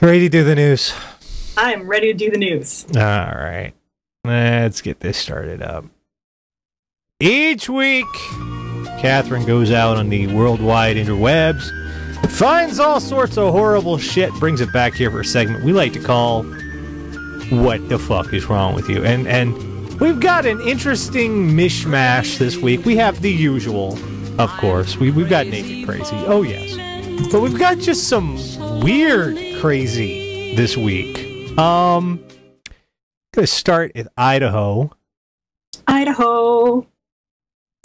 Ready to do the news? I am ready to do the news. All right. Let's get this started up. Each week, Catherine goes out on the worldwide interwebs, finds all sorts of horrible shit, brings it back here for a segment we like to call What the Fuck is Wrong with You? And and we've got an interesting mishmash this week. We have the usual, of course. We, we've got naked crazy. Oh, yes. But we've got just some weird crazy this week. Um, gonna start with Idaho. Idaho.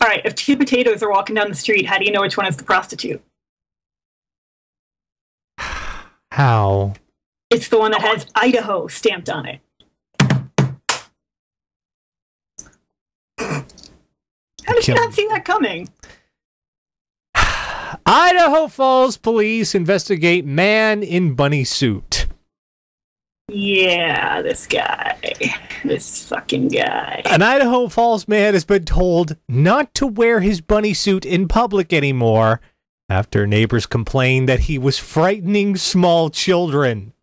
All right, if two potatoes are walking down the street, how do you know which one is the prostitute? How? It's the one that has Idaho stamped on it. How did you not see that coming? Idaho Falls police investigate man in bunny suit. Yeah, this guy. This fucking guy. An Idaho Falls man has been told not to wear his bunny suit in public anymore after neighbors complained that he was frightening small children.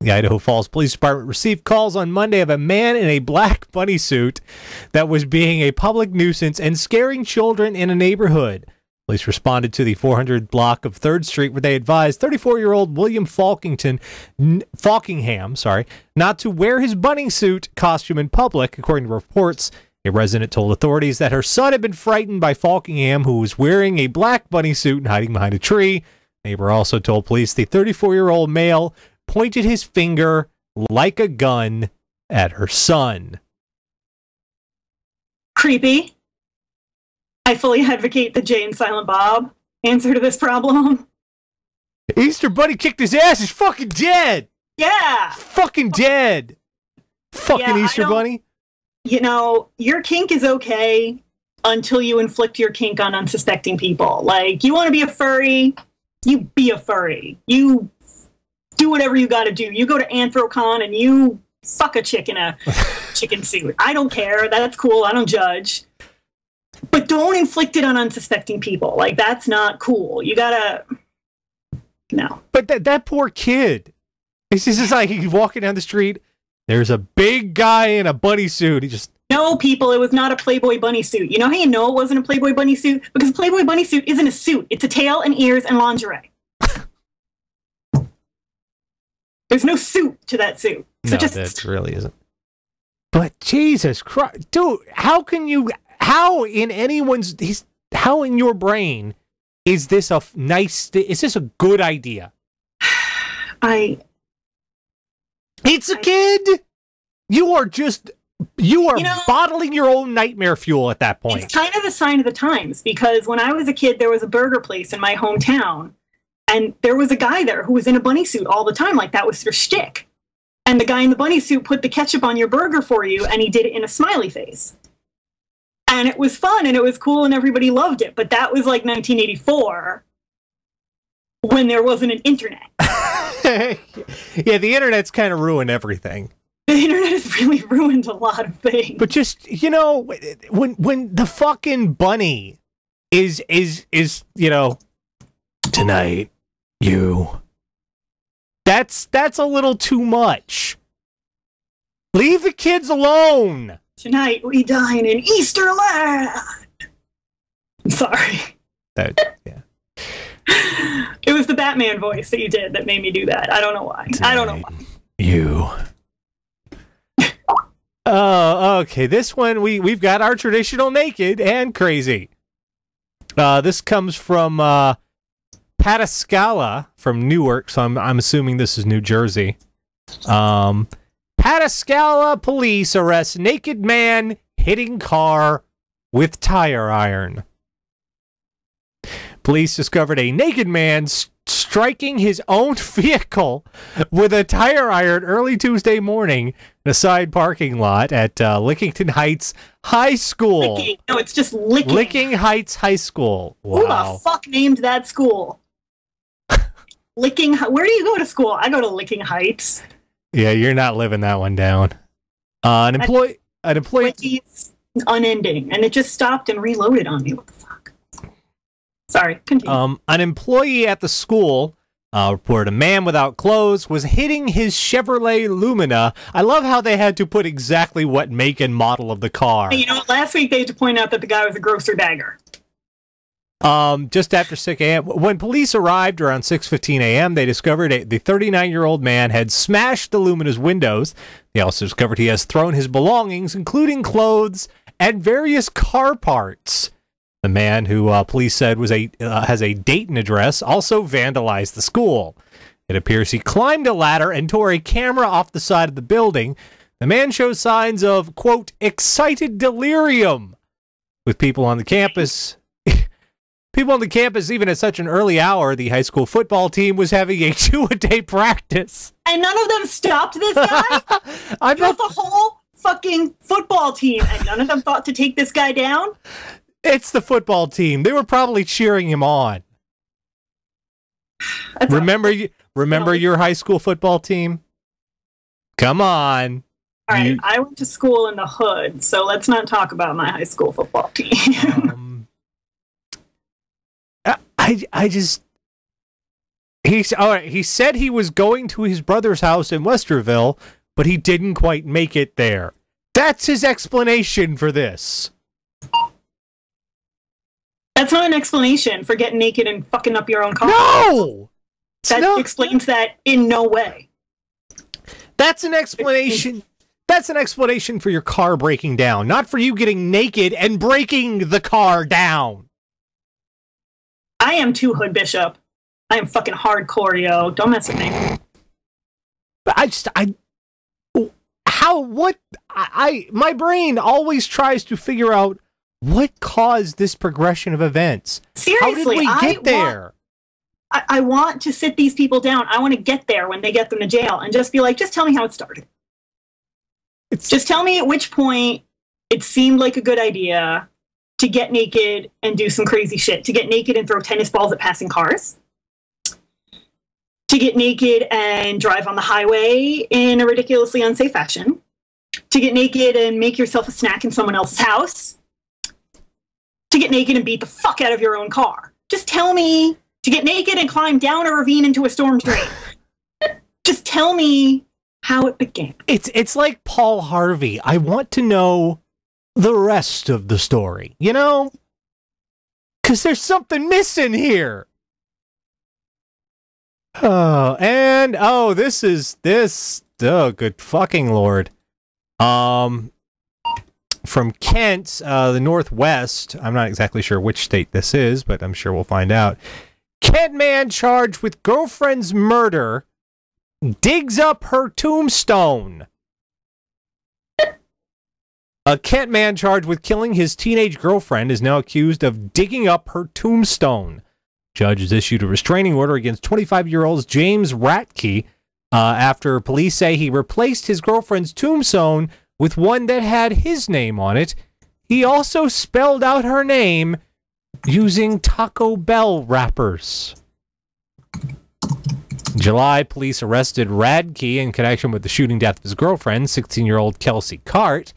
The Idaho Falls Police Department received calls on Monday of a man in a black bunny suit that was being a public nuisance and scaring children in a neighborhood. Police responded to the 400 block of 3rd Street where they advised 34-year-old William Falkington, Falkingham, sorry, not to wear his bunny suit costume in public, according to reports. A resident told authorities that her son had been frightened by Falkingham, who was wearing a black bunny suit and hiding behind a tree. Neighbor also told police the 34-year-old male pointed his finger like a gun at her son. Creepy. I fully advocate the Jay and Silent Bob answer to this problem. Easter Bunny kicked his ass. He's fucking dead. Yeah. Fucking dead. Fucking Yeah, Easter Bunny. You know, your kink is okay until you inflict your kink on unsuspecting people. Like, you want to be a furry, you be a furry. You do whatever you got to do. You go to Anthrocon and you fuck a chick in a chicken suit. I don't care. That's cool. I don't judge. But don't inflict it on unsuspecting people. Like, that's not cool. You gotta. No. But that that poor kid. He's just like he's walking down the street. There's a big guy in a bunny suit. He just No, people, it was not a Playboy bunny suit. You know how you know it wasn't a Playboy bunny suit? Because a Playboy bunny suit isn't a suit. It's a tail and ears and lingerie. There's no suit to that suit. So no, just that really isn't. But Jesus Christ, dude, how can you? How in anyone's? He's how in your brain is this a nice? Is this a good idea? I It's a kid. You are just you are You know- bottling your own nightmare fuel at that point. it's kind of a sign of the times because when I was a kid, there was a burger place in my hometown, and there was a guy there who was in a bunny suit all the time, like that was their shtick. And the guy in the bunny suit put the ketchup on your burger for you, and he did it in a smiley face. And it was fun and it was cool and everybody loved it. But that was like 1984 when there wasn't an internet. yeah, the internet's kind of ruined everything. The internet has really ruined a lot of things. But just you know, when when the fucking bunny is is is you know tonight you that's that's a little too much. Leave the kids alone. Tonight we dine in Easterland. I'm sorry. That yeah. It was the Batman voice that you did that made me do that. I don't know why. I don't know why. You. Oh, okay. This one we we've got our traditional naked and crazy. Uh, this comes from uh, Pataskala from Newark, so I'm I'm assuming this is New Jersey. Um, Pataskala police arrest naked man hitting car with tire iron. Police discovered a naked man striking his own vehicle with a tire iron early Tuesday morning in a side parking lot at uh, Lickington Heights High School. Licking. No, it's just licking. Licking Heights High School. Who the fuck named that school? Licking. Where do you go to school? I go to Licking Heights. Yeah, you're not living that one down. Uh, an employee, an employee. It's unending, and it just stopped and reloaded on me. What the fuck? Sorry, continue. Um, an employee at the school uh, reported a man without clothes was hitting his Chevrolet Lumina. I love how they had to put exactly what make and model of the car. You know, last week they had to point out that the guy was a grocer dagger. Um, just after 6 a.m. When police arrived around 6:15 a.m., they discovered a, the 39-year-old man had smashed the Lumina's windows. They also discovered he has thrown his belongings, including clothes and various car parts. The man, who uh, police said was a uh, has a Dayton address, also vandalized the school. It appears he climbed a ladder and tore a camera off the side of the building. The man shows signs of quote excited delirium with people on the campus. People on the campus, even at such an early hour, the high school football team was having a two-a-day practice. And none of them stopped this guy. I Built the whole fucking football team, and none of them thought to take this guy down. it's the football team. They were probably cheering him on. That's Remember, you remember No. your high school football team? Come on. All right, You- I went to school in the hood, so let's not talk about my high school football team. um, I, I just he's all right. He said he was going to his brother's house in Westerville, but he didn't quite make it there. That's his explanation for this. That's not an explanation for getting naked and fucking up your own car. No, that not- explains that in no way. that's an explanation. That's an explanation for your car breaking down, not for you getting naked and breaking the car down. I am too hood bishop. I am fucking hardcore, yo. Don't mess with me. But I just I how what I, I my brain always tries to figure out what caused this progression of events. Seriously, How did we I get want- there? I, I want to sit these people down. I want to get there when they get them to jail and just be like, just tell me how it started. It's Just tell me at which point it seemed like a good idea to get naked and do some crazy shit, to get naked and throw tennis balls at passing cars, to get naked and drive on the highway in a ridiculously unsafe fashion, to get naked and make yourself a snack in someone else's house, to get naked and beat the fuck out of your own car. Just tell me to get naked and climb down a ravine into a storm drain. Just tell me how it began. it's it's like Paul Harvey. I want to know the rest of the story, you know? Cuz there's something missing here. Oh, and oh, this is this oh good fucking lord. Um from Kent, uh, the Northwest. I'm not exactly sure which state this is, but I'm sure we'll find out. Kent man charged with girlfriend's murder digs up her tombstone. A Kent man charged with killing his teenage girlfriend is now accused of digging up her tombstone. Judge has issued a restraining order against 25 year old James Radke uh, after police say he replaced his girlfriend's tombstone with one that had his name on it. He also spelled out her name using Taco Bell wrappers. July, police arrested Radke in connection with the shooting death of his girlfriend, 16 year old Kelsey Cart.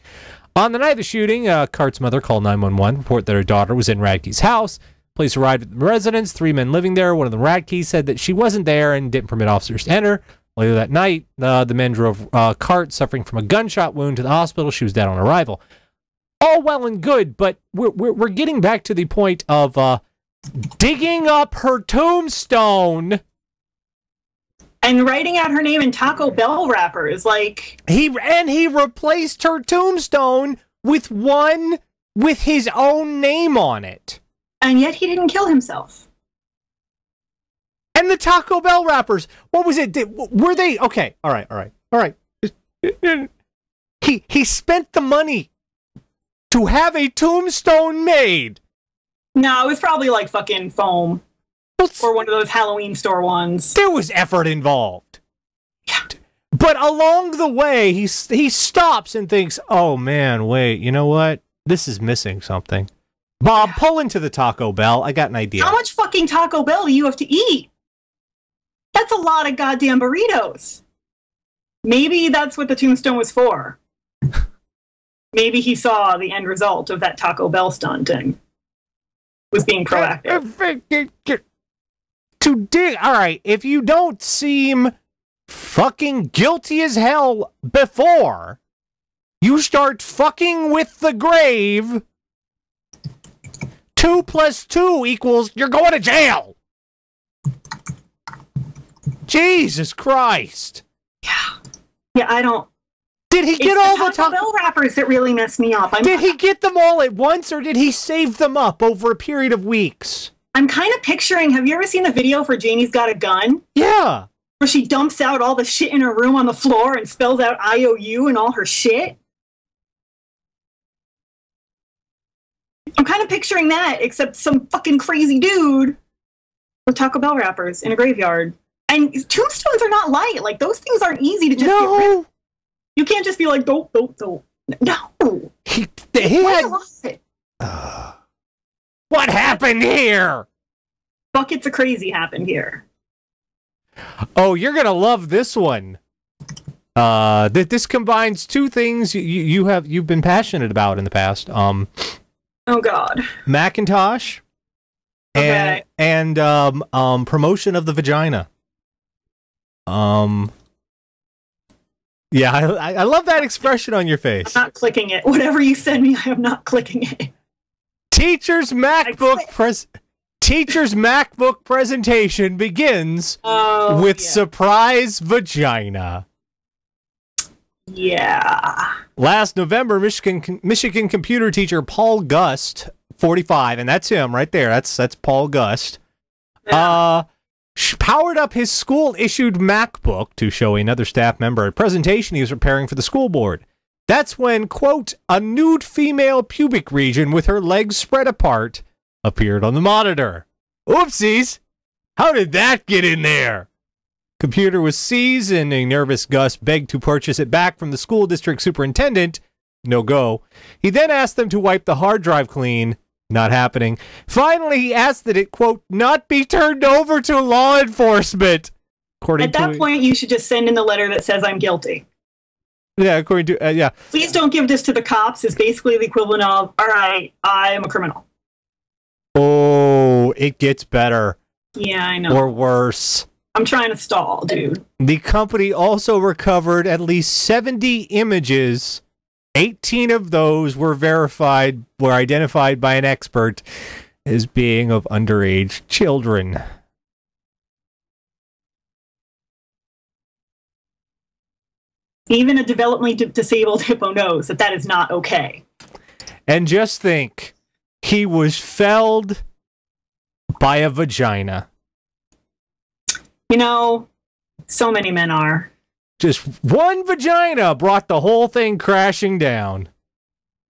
On the night of the shooting, uh, Cart's mother called 911 to report that her daughter was in Radke's house. Police arrived at the residence, three men living there. One of the Radke said that she wasn't there and didn't permit officers to enter. Later that night, uh, the men drove uh, Cart, suffering from a gunshot wound, to the hospital. She was dead on arrival. All well and good, but we're, we're, we're getting back to the point of uh, digging up her tombstone. And writing out her name in Taco Bell wrappers, like, He and he replaced her tombstone with one with his own name on it. and yet he didn't kill himself. And the Taco Bell wrappers. What was it? Did, were they okay? All right, all right, all right. He he spent the money to have a tombstone made. No, it was probably like fucking foam or one of those Halloween store ones. There was effort involved. Yeah. But along the way, he he stops and thinks, "Oh man, wait, you know what? This is missing something." Bob, pull into the Taco Bell. I got an idea. How much fucking Taco Bell do you have to eat? That's a lot of goddamn burritos. Maybe that's what the tombstone was for. Maybe he saw the end result of that Taco Bell stunt and was being proactive. To dig, all right, if you don't seem fucking guilty as hell before you start fucking with the grave, two plus two equals you're going to jail. Jesus Christ. Yeah, Yeah, I don't. Did he get the all the Taco time? Bell wrappers that really messed me up. I'm, Did he get them all at once or did he save them up over a period of weeks? I'm kind of picturing. Have you ever seen the video for Janie's Got a Gun? Yeah. Where she dumps out all the shit in her room on the floor and spells out IOU and all her shit? I'm kind of picturing that, except some fucking crazy dude with Taco Bell wrappers in a graveyard. And tombstones are not light. Like, those things aren't easy to just get rid of. no. You can't just be like, don't, don't, don't. No. He, he had. Uh, what happened here? Buckets of crazy happened here. Oh, you're gonna love this one. Uh, th- this combines two things you, you have you've been passionate about in the past. Um, Oh, God. Macintosh and Okay. and um um promotion of the vagina. Um. Yeah, I, I I love that expression on your face. I'm not clicking it. Whatever you send me, I am not clicking it. Teacher's MacBook pres Teacher's MacBook presentation begins Oh, with yeah. surprise vagina. yeah. Last November, Michigan Michigan computer teacher Paul Gust, 45, and that's him right there. That's that's Paul Gust. Uh powered up his school issued MacBook to show another staff member a presentation he was preparing for the school board. That's when, quote, a nude female pubic region with her legs spread apart appeared on the monitor. Oopsies! How did that get in there? Computer was seized and a nervous Gus begged to purchase it back from the school district superintendent. No go. He then asked them to wipe the hard drive clean. Not happening. Finally, he asked that it, quote, not be turned over to law enforcement. According At that point, you should just send in the letter that says I'm guilty. Yeah, according to uh, yeah, Please don't give this to the cops. Is basically the equivalent of, all right, I'm a criminal. oh, it gets better Yeah, I know. or worse. I'm trying to stall, dude. The company also recovered at least 70 images. 18 of those were verified, were identified by an expert as being of underage children. Even a developmentally d- disabled hippo knows that that is not okay. And just think, he was felled by a vagina. You know, so many men are. Just one vagina brought the whole thing crashing down.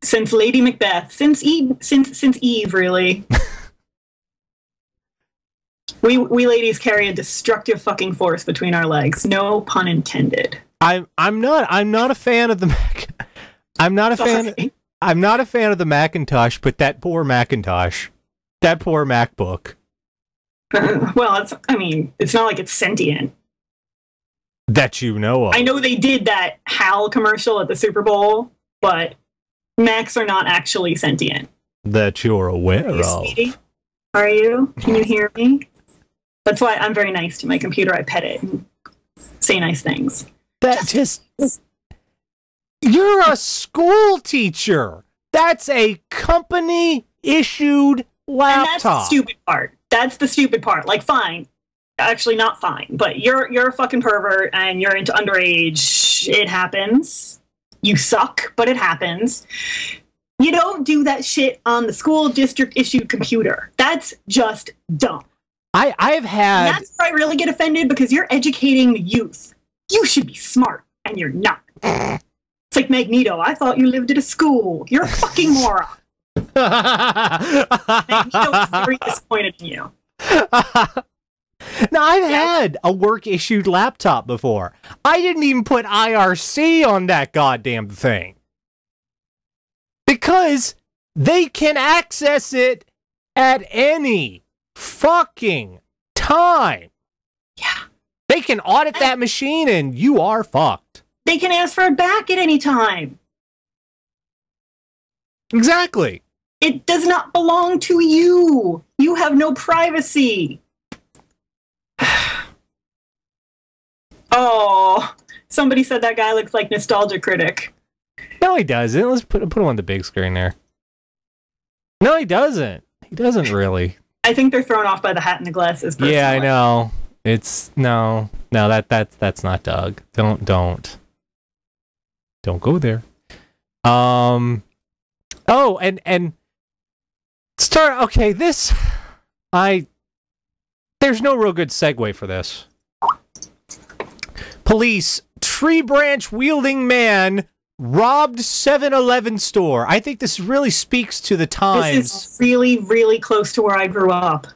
Since Lady Macbeth, since Eve, since since Eve, really. we we ladies carry a destructive fucking force between our legs. No pun intended. I'm I'm not I'm not a fan of the Mac. I'm not a fan. Sorry. I'm not a fan of the Macintosh, but that poor Macintosh, that poor MacBook. well, it's. I mean, it's not like it's sentient. that you know of. I know they did that HAL commercial at the Super Bowl, but Macs are not actually sentient. that you're aware Are you, of. sweetie? Are you? Can you hear me? That's why I'm very nice to my computer. I pet it and say nice things. That just you're a school teacher. That's a company issued And that's the laptop. stupid part. That's the stupid part. Like, fine. Actually, not fine, but you're you're a fucking pervert and you're into underage. It happens. You suck, but it happens. You don't do that shit on the school district issued computer. That's just dumb. I I've And had that's where I really get offended because you're educating the youth. You should be smart, and you're not. It's like Magneto. I thought you lived at a school. You're a fucking moron. Magneto is very disappointed in you. now I've had a work issued laptop before. I didn't even put IRC on that goddamn thing. Because they can access it at any fucking time. They can audit that machine and you are fucked. They can ask for it back at any time. Exactly. It does not belong to you. You have no privacy. Oh, somebody said that guy looks like Nostalgia Critic. No, he doesn't. Let's put put him on the big screen there. No, he doesn't. He doesn't really. I think they're thrown off by the hat and the glasses. Personally. Yeah, I know. It's no, no. That that's that's not Doug. Don't don't don't go there. Um. Oh, and and start. Okay, this I. There's no real good segue for this. Police tree branch wielding man robbed 7-Eleven store. I think this really speaks to the times. This is really, really close to where I grew up.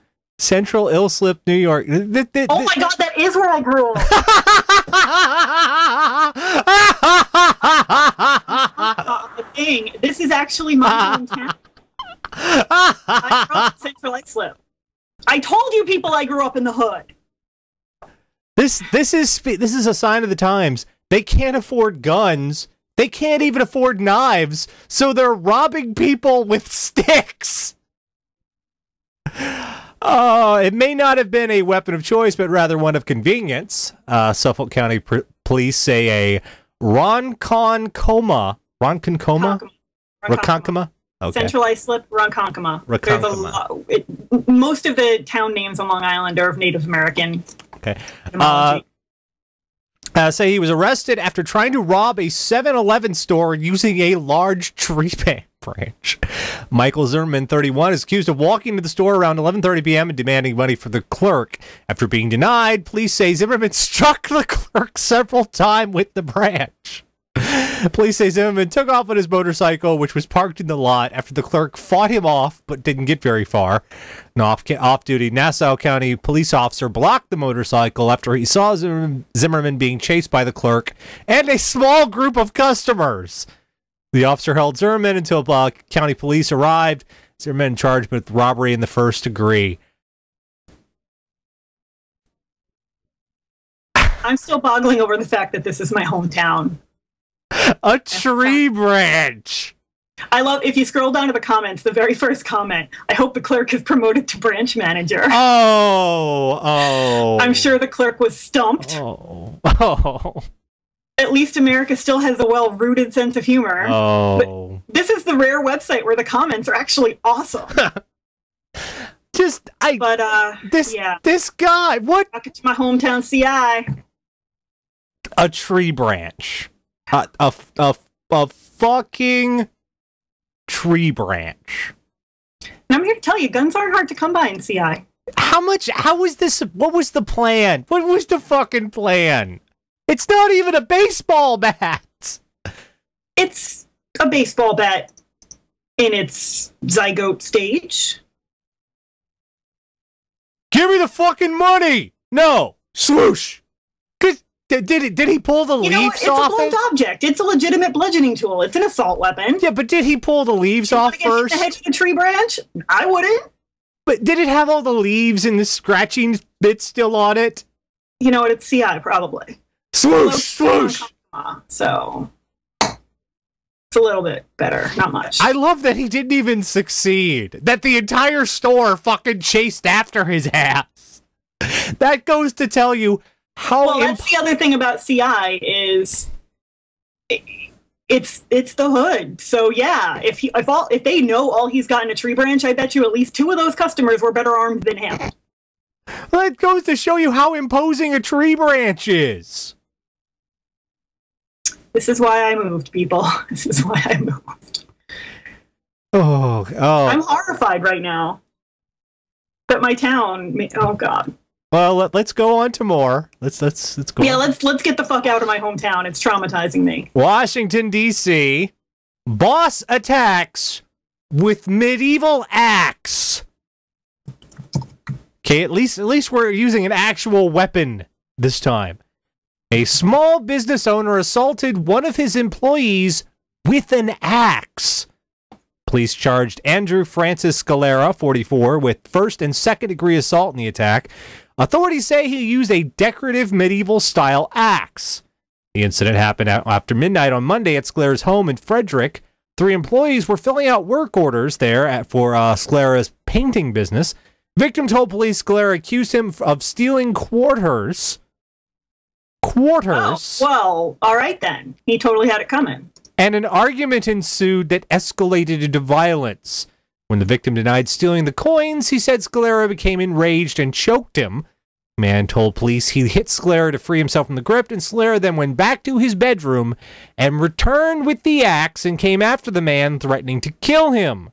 Central Islip, New York. Th- th- Oh my god, that is where I grew up. Uh, thing, this is actually my hometown. I grew up in Central Islip. I told you people I grew up in the hood. this this is this is a sign of the times. They can't afford guns. They can't even afford knives, so they're robbing people with sticks. Oh, it may not have been a weapon of choice, but rather one of convenience. Uh, Suffolk County pr- Police say a Ronkonkoma, Ronkonkoma, Ronkonkoma. Okay. Central Islip, Ronkonkoma. There's a Ronkonkoma. lot. It, most of the town names on Long Island are of Native American Okay. etymology. uh, say he was arrested after trying to rob a 7-Eleven store using a large tree pa- branch. Michael Zimmerman, 31, is accused of walking to the store around 11:30 p.m. and demanding money from the clerk. After being denied, police say Zimmerman struck the clerk several times with the branch. Police say Zimmerman took off on his motorcycle, which was parked in the lot, after the clerk fought him off but didn't get very far. An off, off-duty Nassau County police officer blocked the motorcycle after he saw Zimmerman being chased by the clerk and a small group of customers. The officer held Zimmerman until uh, county police arrived. Zimmerman charged with robbery in the first degree. I'm still boggling over the fact that this is my hometown. A tree branch. I love if you scroll down to the comments, the very first comment. I hope the clerk is promoted to branch manager. Oh, oh. I'm sure the clerk was stumped. Oh, oh, At least America still has a well-rooted sense of humor. oh. This is the rare website where the comments are actually awesome. Just I But uh, this yeah, this guy. What back to my hometown CI. a tree branch. A a a, a fucking tree branch. And I'm here to tell you, guns aren't hard to come by in CI. How much? How was this? What was the plan? What was the fucking plan? It's not even a baseball bat. It's a baseball bat in its zygote stage. Give me the fucking money. No, swoosh. Did, did it? Did he pull the You know, leaves it's a off blunt it? object. It's a legitimate bludgeoning tool. It's an assault weapon. Yeah, but did he pull the leaves off wanna hit in first? The head with a tree branch? I wouldn't. But did it have all the leaves and the scratching bits still on it? You know what? It's CI probably. Swoosh, swoosh. So it's a little bit better, not much. I love that he didn't even succeed. That the entire store fucking chased after his ass. That goes to tell you how well, that's the other thing about CI is it, it's it's the hood. So yeah, if he, if all if they know all he's got in a tree branch, I bet you at least two of those customers were better armed than him. that goes to show you how imposing a tree branch is. This is why I moved, people. This is why I moved. Oh, oh. I'm horrified right now that my town. Oh God. well, let, let's go on to more. Let's let's let's go. Yeah, on. let's let's get the fuck out of my hometown. It's traumatizing me. Washington D.C. Boss attacks with medieval axe. Okay, at least at least we're using an actual weapon this time. A small business owner assaulted one of his employees with an axe. Police charged Andrew Francis Scalera, 44, with first and second degree assault in the attack. Authorities say he used a decorative medieval style axe. The incident happened after midnight on Monday at Sclera's home in Frederick. Three employees were filling out work orders there at, for uh, Sclera's painting business. Victim told police Sclera accused him of stealing quarters. Quarters. Oh, well, all right then. He totally had it coming. and an argument ensued that escalated into violence. When the victim denied stealing the coins, he said Scalera became enraged and choked him. Man told police he hit Scalera to free himself from the grip, and Scalera then went back to his bedroom and returned with the axe and came after the man, threatening to kill him.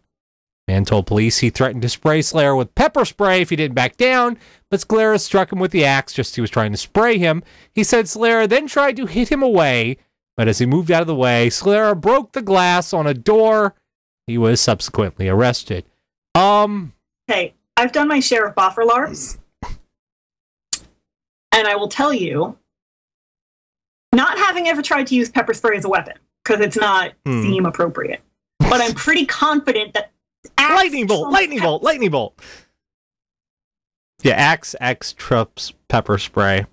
Man told police he threatened to spray Scalera with pepper spray if he didn't back down, but Scalera struck him with the axe just as he was trying to spray him. He said Scalera then tried to hit him away, but as he moved out of the way, Scalera broke the glass on a door. He was subsequently arrested. Um, Okay, I've done my share of boffer LARPs. And I will tell you, not having ever tried to use pepper spray as a weapon, because it's not Hmm. theme appropriate. But I'm pretty confident that lightning bolt, lightning bolt, lightning bolt. Yeah, axe, X trumps pepper spray.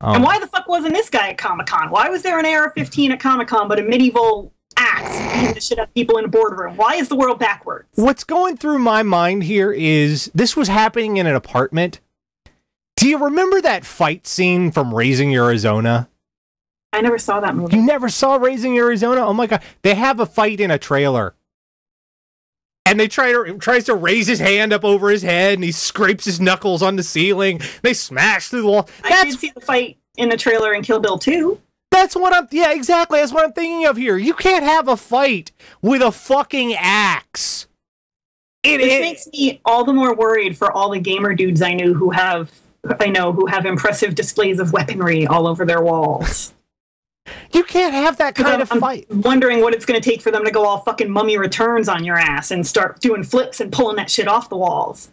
Um, And why the fuck wasn't this guy at Comic Con? Why was there an AR-15 at Comic Con, but a medieval axe beating the shit out of people in a boardroom? Why is the world backwards? What's going through my mind here is this was happening in an apartment. Do you remember that fight scene from Raising Arizona? I never saw that movie. You never saw Raising Arizona? Oh my god. They have a fight in a trailer. And they try to tries to raise his hand up over his head and he scrapes his knuckles on the ceiling. They smash through the wall. I did see the fight in the trailer in Kill Bill 2. that's what I'm yeah, exactly. That's what I'm thinking of here. You can't have a fight with a fucking axe. It, This it- makes me all the more worried for all the gamer dudes I knew who have I know who have impressive displays of weaponry all over their walls. You can't have that kind I'm, of I'm fight. wondering what it's going to take for them to go all fucking mummy returns on your ass and start doing flips and pulling that shit off the walls.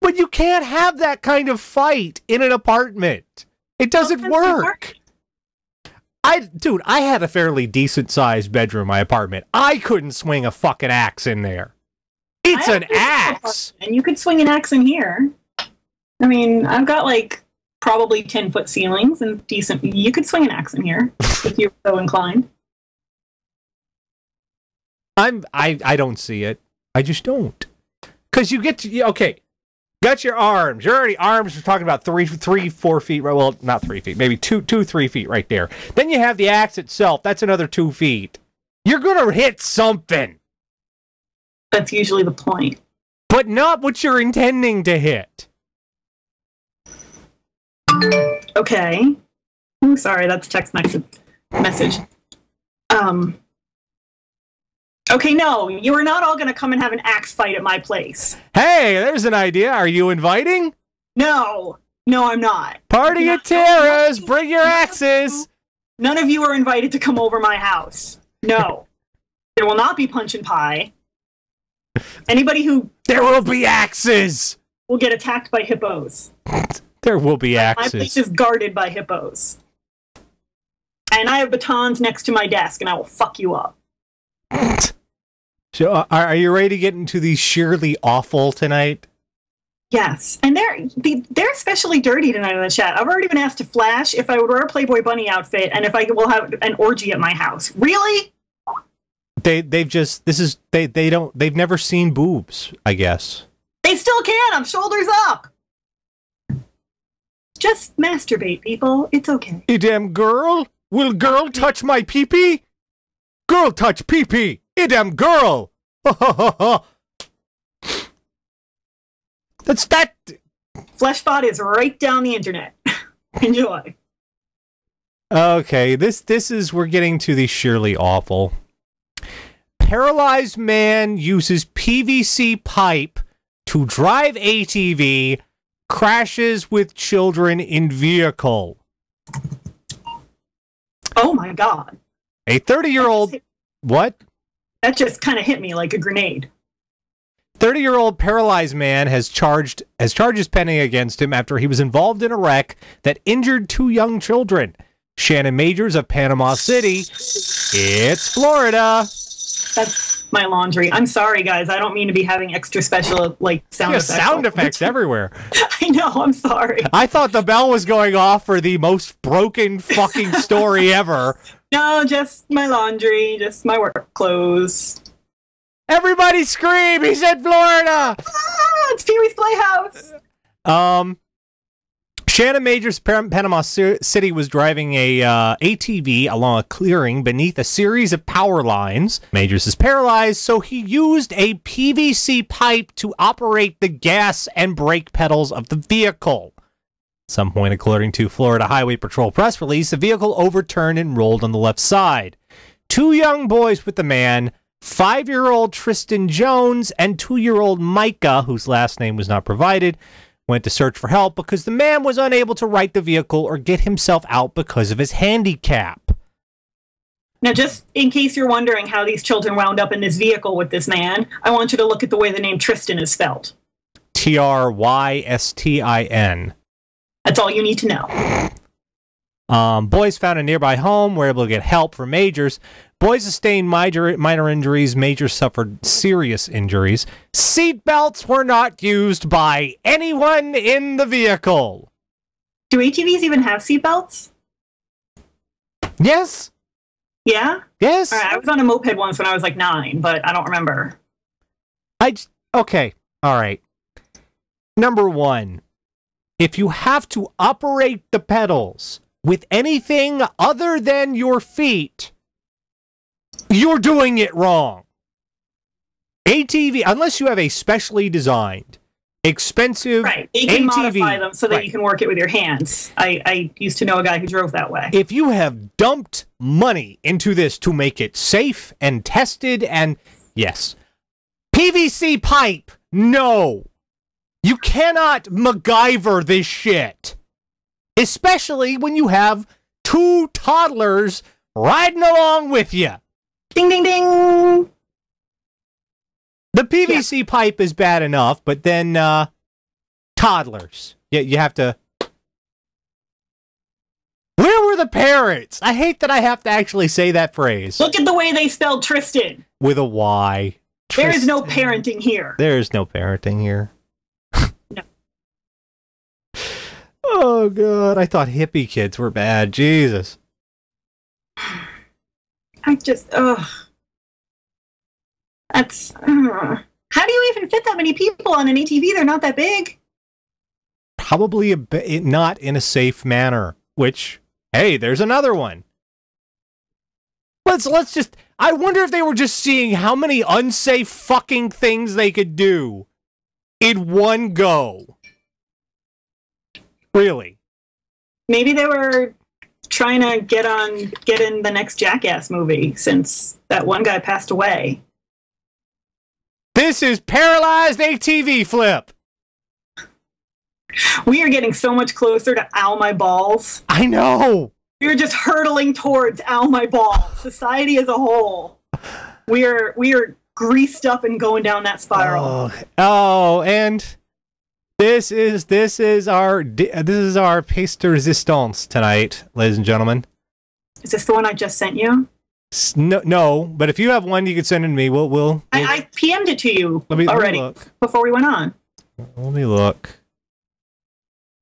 But you can't have that kind of fight in an apartment. It doesn't work. I dude, I had a fairly decent sized bedroom in my apartment. I couldn't swing a fucking axe in there. It's an axe. And you could swing an axe in here. I mean, I've got like probably 10 foot ceilings and decent. You could swing an axe in here if you're so inclined. I'm I I don't see it. I just don't. Cause you get to okay. Got your arms. You're already arms. We're talking about three, three, four feet. right- Well, not three feet. Maybe two, two, three feet right there. Then you have the axe itself. That's another two feet. You're gonna hit something, That's usually the point. but not what you're intending to hit. Okay. Ooh, sorry, that's text message. Message. Um. Okay, no, you are not all going to come and have an axe fight at my place. Hey, there's an idea. Are you inviting? No, no, I'm not. Party at Tara's. Bring your axes. None of you are invited to come over my house. No, there will not be punch and pie. Anybody who There will be axes. will get attacked by hippos. There will be axes. My place is guarded by hippos. And I have batons next to my desk, and I will fuck you up. So, uh, are, are you ready to get into the sheerly awful tonight? Yes, and they're they're especially dirty tonight in the chat. I've already been asked to flash if I would wear a Playboy bunny outfit and if I will have an orgy at my house. Really? They they've just this is they they don't they've never seen boobs. I guess. They still can. I'm shoulders up. Just masturbate, people. It's okay. You damn girl! Will girl touch my pee pee? Girl touch pee pee! You damn girl! That's that. Fleshbot is right down the internet. Enjoy. Okay, this this is we're getting to the sheerly awful. Paralyzed man uses PVC pipe to drive ATV, crashes with children in vehicle. Oh my god. A 30 year old what? That just kind of hit me like a grenade. 30 year old paralyzed man has charged has charges pending against him after he was involved in a wreck that injured two young children. Shannon Majors of Panama City. It's Florida. That's my laundry. I'm sorry, guys. I don't mean to be having extra special like sound effects. sound effects everywhere. Know. I'm sorry. I thought the bell was going off for the most broken fucking story ever. No, just my laundry, just my work clothes. Everybody scream! He said Florida. Ah, it's Pee Wee's Playhouse. Um, Shannon Majors, Panama City, was driving a uh, ATV along a clearing beneath a series of power lines. Majors is paralyzed, so he used a PVC pipe to operate the gas and brake pedals of the vehicle. At some point, according to Florida Highway Patrol press release, the vehicle overturned and rolled on the left side. Two young boys with the man, five year old Tristan Jones and two year old Micah, whose last name was not provided, went to search for help because the man was unable to right the vehicle or get himself out because of his handicap. Now, just in case you're wondering how these children wound up in this vehicle with this man, I want you to look at the way the name Tristan is spelled. T R Y S T I N. That's all you need to know. Um, boys found a nearby home were able to get help for majors. Boys sustained minor, minor injuries. Majors suffered serious injuries. Seatbelts were not used by anyone in the vehicle. Do ATVs even have seatbelts? Yes. Yeah. Yes. I was on a moped once when I was like nine, but I don't remember. I okay. All right. Number one, if you have to operate the pedals with anything other than your feet, you're doing it wrong. ATV, unless you have a specially designed, expensive right, you can ATV, modify them so that right. you can work it with your hands. I, I used to know a guy who drove that way. If you have dumped money into this to make it safe and tested, and yes, PVC pipe, no. You cannot MacGyver this shit especially when you have two toddlers riding along with you. Ding, ding, ding. The PVC yeah. pipe is bad enough, but then uh, toddlers. Yeah, you have to. Where were the parents? I hate that I have to actually say that phrase. Look at the way they spelled Tristan. With a Y. Tristan. There is no parenting here. There is no parenting here. Oh god, I thought hippie kids were bad. Jesus. I just ugh. That's uh, how do you even fit that many people on an ATV? They're not that big. Probably a bit not in a safe manner. Which, hey, there's another one. Let's let's just. I wonder if they were just seeing how many unsafe fucking things they could do in one go. Really? Maybe they were trying to get on get in the next Jackass movie since that one guy passed away. This is paralyzed ATV flip. We are getting so much closer to Ow My Balls. I know. We are just hurtling towards Ow My Balls. Society as a whole. We are we are greased up and going down that spiral. Oh, oh and this is this is our uh, this is our piece de resistance tonight, ladies and gentlemen. Is this the one I just sent you? No, no. But if you have one, you can send it to me. We'll we'll. we'll I, I, PM'd it to you let me, already let me before we went on. Let me look.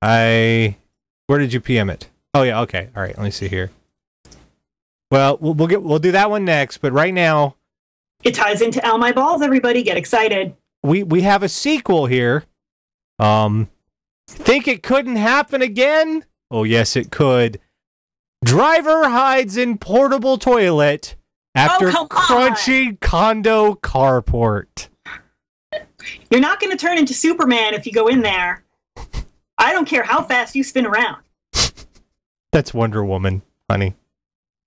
I where did you PM it? Oh yeah, okay. All right. Let me see here. Well, we'll, we'll get we'll do that one next. But right now, it ties into Ow My Balls. Everybody, get excited. We we have a sequel here um, think it couldn't happen again? Oh, yes, it could. Driver hides in portable toilet after oh, crunching on. condo carport. You're not going to turn into Superman if you go in there. I don't care how fast you spin around. That's Wonder Woman, honey.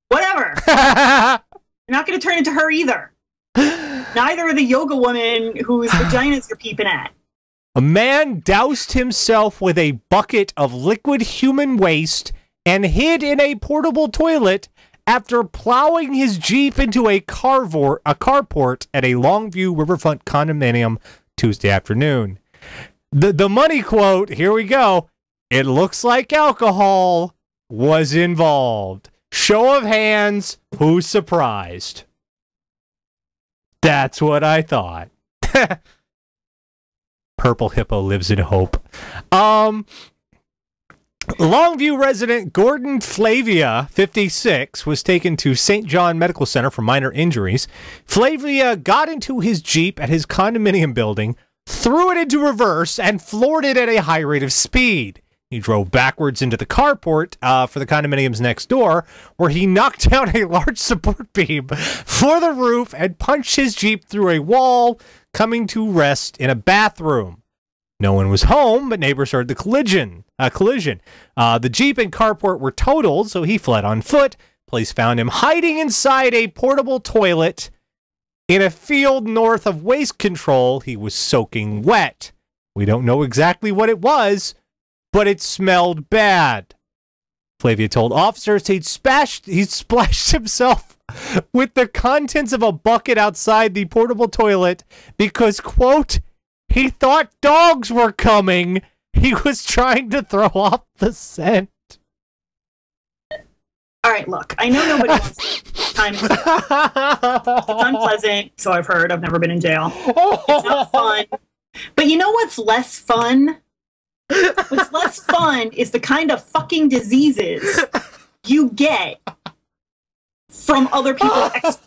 Whatever. you're not going to turn into her either. Neither are the yoga woman whose vaginas you're peeping at. A man doused himself with a bucket of liquid human waste and hid in a portable toilet after plowing his Jeep into a, carvor- a carport at a Longview Riverfront condominium Tuesday afternoon. The, the money quote, here we go. It looks like alcohol was involved. Show of hands, who's surprised? That's what I thought. Purple Hippo lives in hope. Um, Longview resident Gordon Flavia, 56, was taken to St. John Medical Center for minor injuries. Flavia got into his Jeep at his condominium building, threw it into reverse, and floored it at a high rate of speed. He drove backwards into the carport uh, for the condominiums next door, where he knocked down a large support beam for the roof and punched his Jeep through a wall, coming to rest in a bathroom. No one was home, but neighbors heard the collision. Uh, collision. Uh, the Jeep and carport were totaled, so he fled on foot. Police found him hiding inside a portable toilet in a field north of waste control. He was soaking wet. We don't know exactly what it was, but it smelled bad. Flavia told officers he'd splashed, he'd splashed himself with the contents of a bucket outside the portable toilet because, quote, he thought dogs were coming. He was trying to throw off the scent. All right, look, I know nobody wants time. It's unpleasant, so I've heard. I've never been in jail. It's not fun. But you know what's less fun? What's less fun is the kind of fucking diseases you get from other people's ex-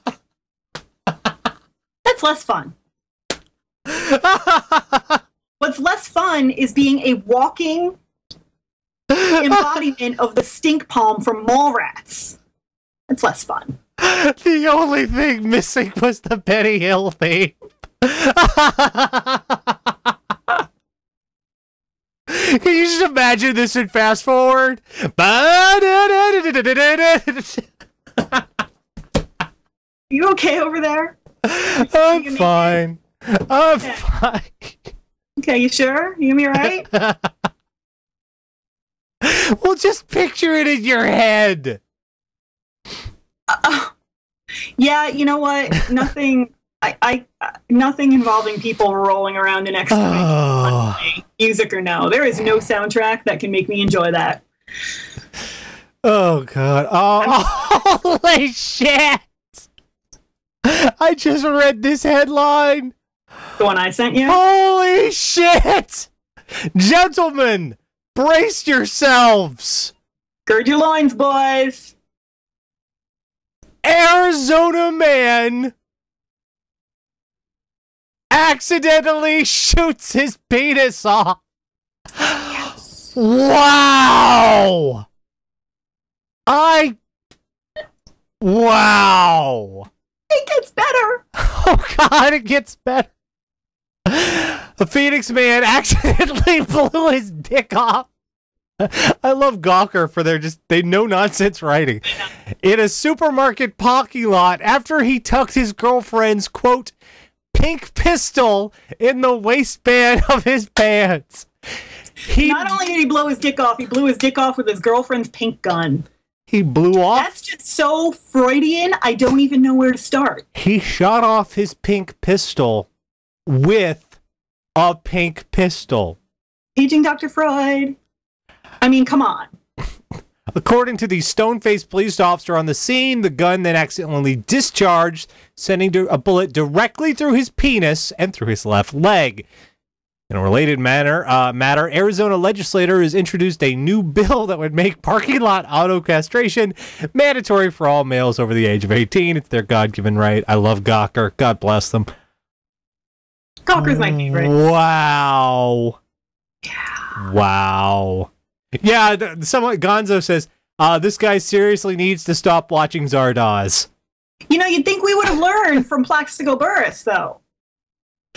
That's less fun. What's less fun is being a walking embodiment of the stink palm from Mallrats. It's less fun. the only thing missing was the Benny Hill theme. Can you just imagine this in fast forward? You okay over there? I'm fine. I'm Okay. fine. Okay, you sure? You be alright? well, just picture it in your head. Uh, yeah, you know what? Nothing. I, I, uh, nothing involving people rolling around in exclamation Oh. music or no. There is no soundtrack that can make me enjoy that. Oh god. Oh holy shit. I just read this headline. The one I sent you. Holy shit. Gentlemen, brace yourselves. Gird your loins, boys. Arizona man accidentally shoots his penis off. Wow. I Wow. Oh god, it gets better. A Phoenix man accidentally blew his dick off. I love Gawker for their just they no nonsense writing. In a supermarket parking lot after he tucked his girlfriend's quote pink pistol in the waistband of his pants. He Not only did he blow his dick off, he blew his dick off with his girlfriend's pink gun. He blew off That's just so Freudian. I don't even know where to start. he shot off his pink pistol with a pink pistol. Paging Dr. Freud. I mean, come on. According to the stone faced police officer on the scene, the gun then accidentally discharged, sending a bullet directly through his penis and through his left leg. In a related manner, uh, matter, Arizona legislator has introduced a new bill that would make parking lot auto castration mandatory for all males over the age of 18. It's their God given right. I love Gawker. God bless them. Gawker's my favorite. Wow. Yeah. Wow. Yeah, th- someone Gonzo says, uh, this guy seriously needs to stop watching Zardoz. You know, you'd think we would have learned from Plaxico Burress, though.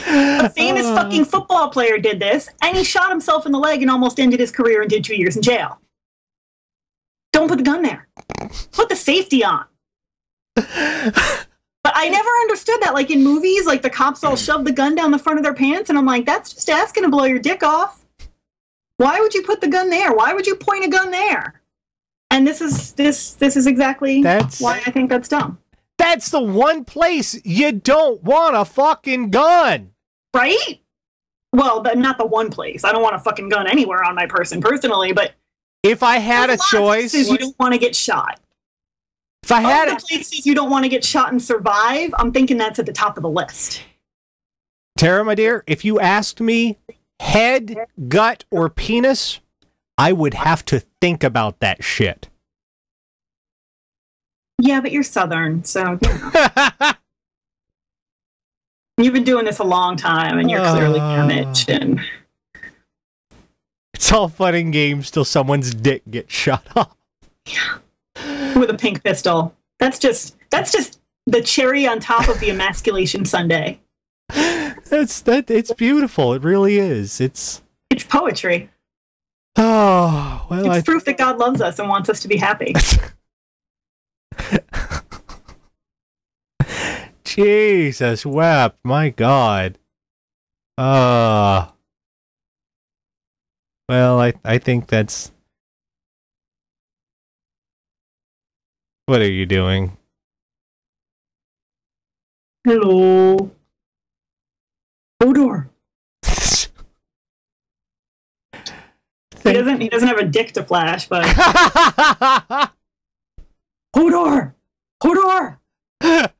A famous Uh. fucking football player did this, and he shot himself in the leg and almost ended his career and did two years in jail. Don't put the gun there. Put the safety on. But I never understood that. Like in movies, like the cops all shove the gun down the front of their pants, and I'm like, that's just asking to blow your dick off. Why would you put the gun there? Why would you point a gun there? And this is this this is exactly That's- why I think that's dumb. That's the one place you don't want a fucking gun. right? Well, not the one place. I don't want a fucking gun anywhere on my person personally, but If I had a choice, you don't want to get shot. if I had Of the places you don't want to get shot and survive, I'm thinking that's at the top of the list. Tara, my dear, if you asked me head, gut, or penis, I would have to think about that shit. Yeah, but you're Southern, so you know. you've been doing this a long time, and you're clearly Uh. damaged. And It's It's all fun and games till someone's dick gets shot off. Yeah. With a pink pistol. That's just that's just the cherry on top of the emasculation sundae. That's that. It's beautiful. It really is. It's It's poetry. oh well. It's I, proof that God loves us and wants us to be happy. Jesus wept. My God. Uh well, I I think that's. What are you doing? Hello. Odor. He doesn't he doesn't have a dick to flash, but Hodor! Hodor!